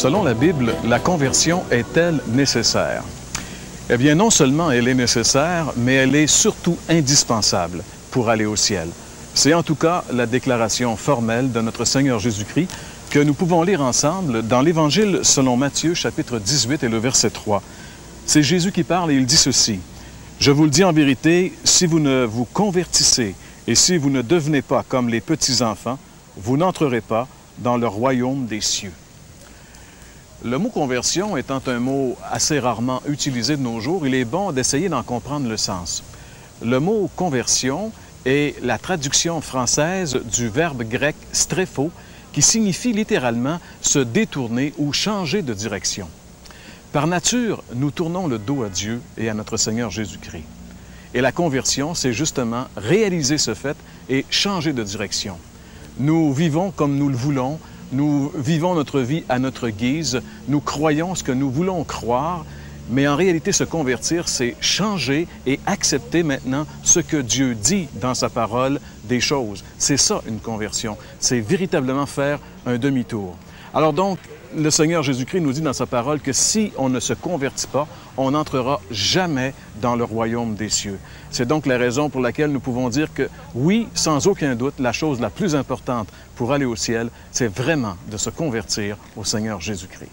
Selon la Bible, la conversion est-elle nécessaire? Eh bien, non seulement elle est nécessaire, mais elle est surtout indispensable pour aller au ciel. C'est en tout cas la déclaration formelle de notre Seigneur Jésus-Christ que nous pouvons lire ensemble dans l'Évangile selon Matthieu chapitre 18 et le verset 3. C'est Jésus qui parle et il dit ceci. Je vous le dis en vérité, si vous ne vous convertissez et si vous ne devenez pas comme les petits-enfants, vous n'entrerez pas dans le royaume des cieux. Le mot conversion étant un mot assez rarement utilisé de nos jours, il est bon d'essayer d'en comprendre le sens. Le mot conversion est la traduction française du verbe grec strepho, qui signifie littéralement se détourner ou changer de direction. Par nature, nous tournons le dos à Dieu et à notre Seigneur Jésus-Christ. Et la conversion, c'est justement réaliser ce fait et changer de direction. Nous vivons comme nous le voulons, nous vivons notre vie à notre guise, nous croyons ce que nous voulons croire, mais en réalité, se convertir, c'est changer et accepter maintenant ce que Dieu dit dans sa parole des choses. C'est ça une conversion. C'est véritablement faire un demi-tour. Alors donc, le Seigneur Jésus-Christ nous dit dans sa parole que si on ne se convertit pas, on n'entrera jamais dans le royaume des cieux. C'est donc la raison pour laquelle nous pouvons dire que oui, sans aucun doute, la chose la plus importante pour aller au ciel, c'est vraiment de se convertir au Seigneur Jésus-Christ.